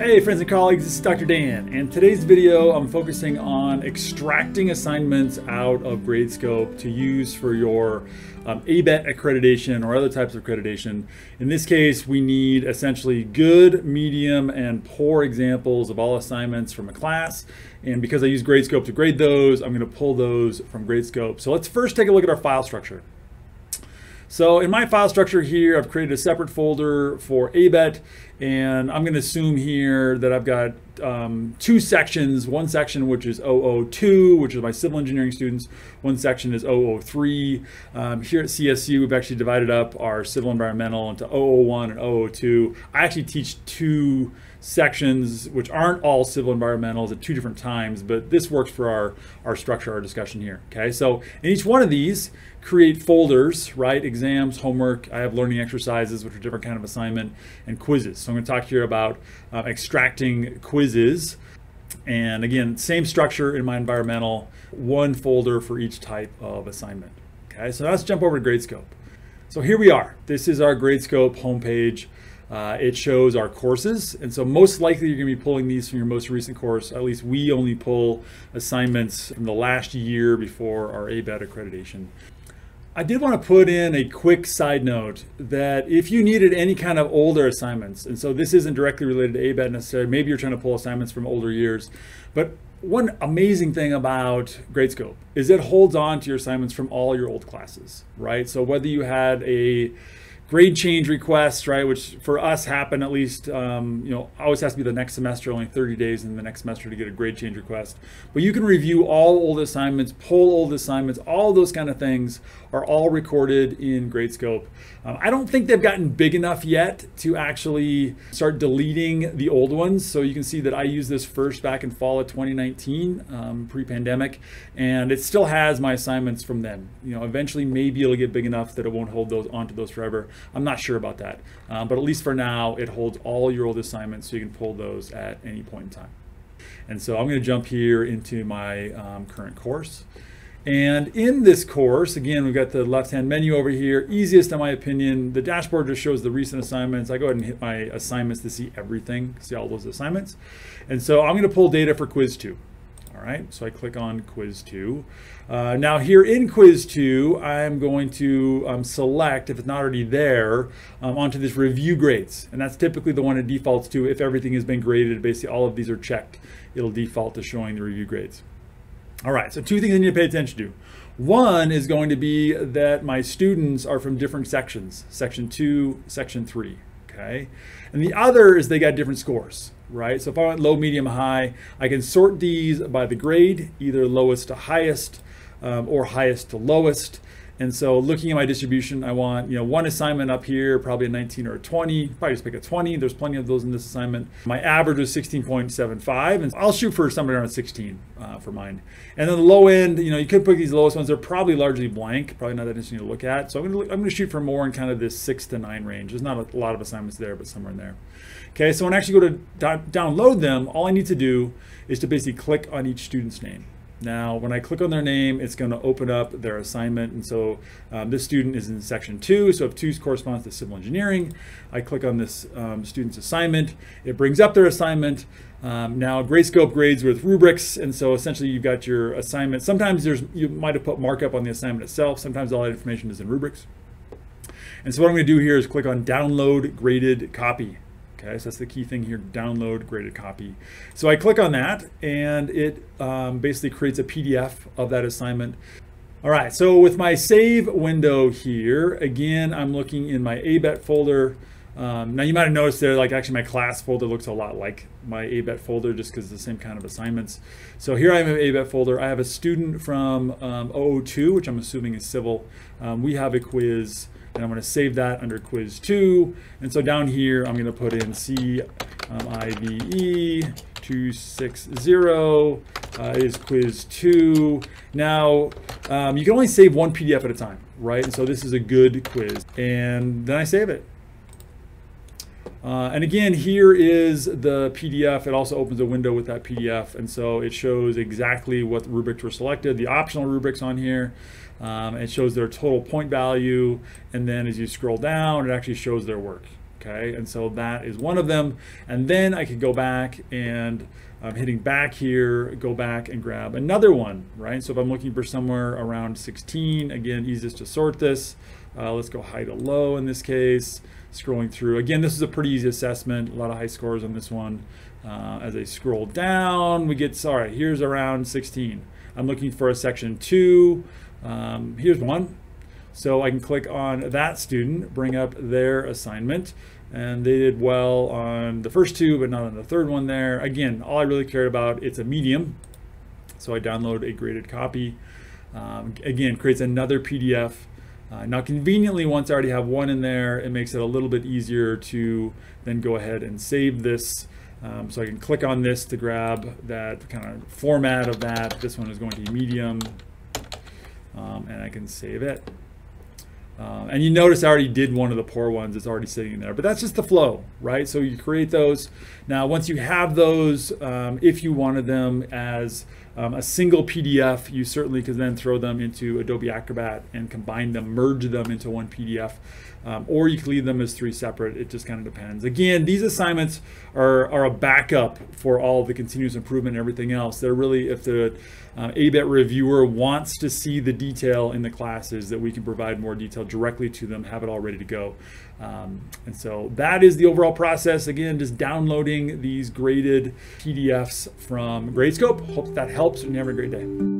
Hey friends and colleagues, this is Dr. Dan, and today's video I'm focusing on extracting assignments out of Gradescope to use for your um, ABET accreditation or other types of accreditation. In this case, we need essentially good, medium, and poor examples of all assignments from a class. And because I use Gradescope to grade those, I'm going to pull those from Gradescope. So let's first take a look at our file structure. So in my file structure here, I've created a separate folder for ABET, and I'm going to assume here that I've got um, two sections. One section which is 002, which is my civil engineering students. One section is 003. Um, here at CSU, we've actually divided up our civil environmental into 001 and 002. I actually teach two sections which aren't all civil environmentals at two different times, but this works for our, our structure, our discussion here. Okay, so in each one of these, create folders, right? Exams, homework, I have learning exercises, which are different kind of assignment, and quizzes. So I'm gonna talk here about uh, extracting quizzes. And again, same structure in my environmental, one folder for each type of assignment. Okay, so let's jump over to Gradescope. So here we are. This is our Gradescope homepage. Uh, it shows our courses, and so most likely you're going to be pulling these from your most recent course. At least we only pull assignments from the last year before our ABET accreditation. I did want to put in a quick side note that if you needed any kind of older assignments, and so this isn't directly related to ABET necessarily, maybe you're trying to pull assignments from older years, but one amazing thing about Gradescope is it holds on to your assignments from all your old classes, right? So whether you had a grade change requests, right, which for us happen at least, um, you know, always has to be the next semester, only 30 days in the next semester to get a grade change request. But you can review all old assignments, pull old assignments, all those kind of things are all recorded in Gradescope. Um, I don't think they've gotten big enough yet to actually start deleting the old ones. So you can see that I used this first back in fall of 2019, um, pre-pandemic, and it still has my assignments from then. You know, eventually maybe it'll get big enough that it won't hold those onto those forever. I'm not sure about that, um, but at least for now, it holds all your old assignments, so you can pull those at any point in time. And so I'm going to jump here into my um, current course. And in this course, again, we've got the left-hand menu over here. Easiest, in my opinion, the dashboard just shows the recent assignments. I go ahead and hit my assignments to see everything, see all those assignments. And so I'm going to pull data for quiz two. All right, so I click on quiz two. Uh, now here in quiz two, I'm going to um, select, if it's not already there, um, onto this review grades. And that's typically the one it defaults to if everything has been graded. Basically all of these are checked. It'll default to showing the review grades. All right, so two things I need to pay attention to. One is going to be that my students are from different sections, section two, section three, okay? And the other is they got different scores right? So if I want low, medium, high, I can sort these by the grade, either lowest to highest um, or highest to lowest. And so looking at my distribution, I want, you know, one assignment up here, probably a 19 or a 20, probably just pick a 20. There's plenty of those in this assignment. My average was 16.75 and I'll shoot for somewhere around 16 uh, for mine. And then the low end, you know, you could pick these lowest ones. They're probably largely blank, probably not that interesting to look at. So I'm gonna, I'm gonna shoot for more in kind of this six to nine range. There's not a lot of assignments there, but somewhere in there. Okay, so when I actually go to download them, all I need to do is to basically click on each student's name. Now, when I click on their name, it's going to open up their assignment. And so um, this student is in section two. So if two corresponds to civil engineering, I click on this um, student's assignment. It brings up their assignment. Um, now, Gradescope grades with rubrics. And so essentially you've got your assignment. Sometimes there's you might have put markup on the assignment itself. Sometimes all that information is in rubrics. And so what I'm going to do here is click on download graded copy. Okay, so that's the key thing here, download graded copy. So I click on that and it um, basically creates a PDF of that assignment. All right, so with my save window here, again, I'm looking in my ABET folder. Um, now you might have noticed there, like actually my class folder looks a lot like my ABET folder just because the same kind of assignments. So here I have an ABET folder. I have a student from um, 002, which I'm assuming is civil. Um, we have a quiz and I'm going to save that under quiz 2. And so down here, I'm going to put in CIVE um, 260 uh, is quiz 2. Now, um, you can only save one PDF at a time, right? And so this is a good quiz. And then I save it. Uh, and again, here is the PDF. It also opens a window with that PDF. And so it shows exactly what rubrics were selected, the optional rubrics on here. Um, it shows their total point value. And then as you scroll down, it actually shows their work. Okay, and so that is one of them. And then I could go back and I'm hitting back here, go back and grab another one, right? So if I'm looking for somewhere around 16, again, easiest to sort this. Uh, let's go high to low in this case. Scrolling through, again, this is a pretty easy assessment. A lot of high scores on this one. Uh, as I scroll down, we get, sorry, here's around 16. I'm looking for a section two. Um, here's one. So I can click on that student, bring up their assignment, and they did well on the first two, but not on the third one there. Again, all I really cared about, it's a medium. So I download a graded copy. Um, again, creates another PDF. Uh, now conveniently, once I already have one in there, it makes it a little bit easier to then go ahead and save this. Um, so I can click on this to grab that kind of format of that. This one is going to be medium, um, and I can save it. And you notice I already did one of the poor ones. It's already sitting there. But that's just the flow, right? So you create those. Now, once you have those, um, if you wanted them as um, a single PDF, you certainly could then throw them into Adobe Acrobat and combine them, merge them into one PDF. Um, or you can leave them as three separate. It just kind of depends. Again, these assignments are, are a backup for all the continuous improvement and everything else. They're really, if the uh, ABET reviewer wants to see the detail in the classes, that we can provide more detail directly to them, have it all ready to go. Um, and so that is the overall process. Again, just downloading these graded PDFs from Gradescope. Hope that helps and have a great day.